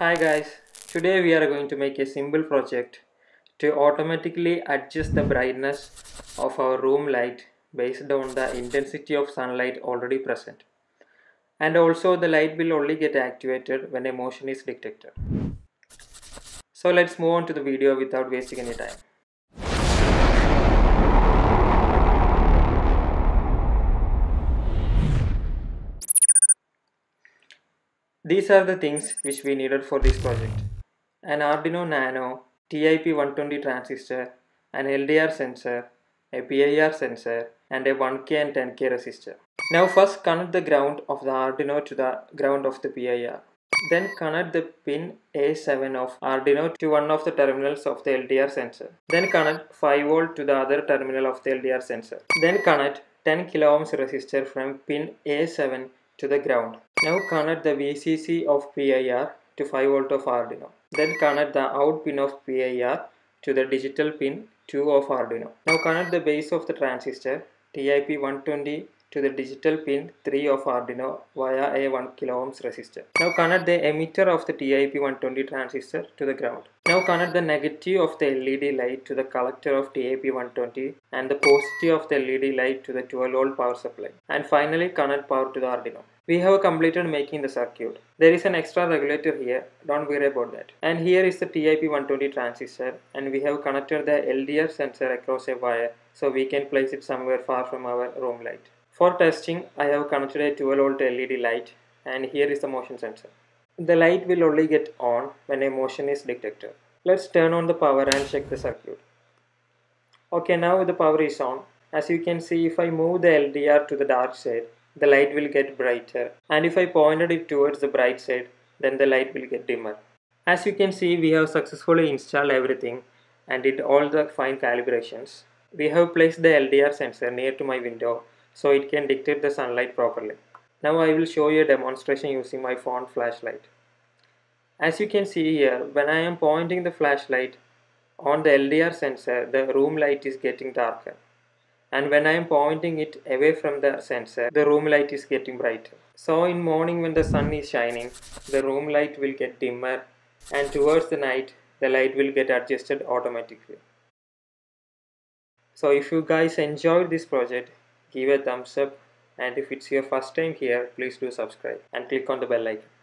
Hi guys, today we are going to make a simple project to automatically adjust the brightness of our room light based on the intensity of sunlight already present. And also the light will only get activated when a motion is detected. So let's move on to the video without wasting any time. These are the things which we needed for this project. An Arduino Nano TIP120 transistor, an LDR sensor, a PIR sensor and a 1K and 10K resistor. Now first connect the ground of the Arduino to the ground of the PIR. Then connect the pin A7 of Arduino to one of the terminals of the LDR sensor. Then connect 5V to the other terminal of the LDR sensor. Then connect 10 kilo ohms resistor from pin A7 to the ground. Now connect the VCC of PIR to 5 volt of Arduino. Then connect the out pin of PIR to the digital pin 2 of Arduino. Now connect the base of the transistor TIP120 to the digital pin 3 of Arduino via a 1 kilo resistor. Now connect the emitter of the TIP120 transistor to the ground. Now connect the negative of the LED light to the collector of TIP120 and the positive of the LED light to the 12 volt power supply. And finally connect power to the Arduino. We have completed making the circuit. There is an extra regulator here, don't worry about that. And here is the TIP120 transistor and we have connected the LDR sensor across a wire so we can place it somewhere far from our room light. For testing, I have connected a 12 volt LED light and here is the motion sensor. The light will only get on when a motion is detected. Let's turn on the power and check the circuit. Okay, now the power is on. As you can see, if I move the LDR to the dark side, the light will get brighter and if I pointed it towards the bright side then the light will get dimmer. As you can see we have successfully installed everything and did all the fine calibrations. We have placed the LDR sensor near to my window so it can detect the sunlight properly. Now I will show you a demonstration using my phone flashlight. As you can see here when I am pointing the flashlight on the LDR sensor the room light is getting darker and when I am pointing it away from the sensor, the room light is getting brighter. So in morning when the sun is shining, the room light will get dimmer and towards the night, the light will get adjusted automatically. So if you guys enjoyed this project, give a thumbs up and if it's your first time here, please do subscribe and click on the bell icon.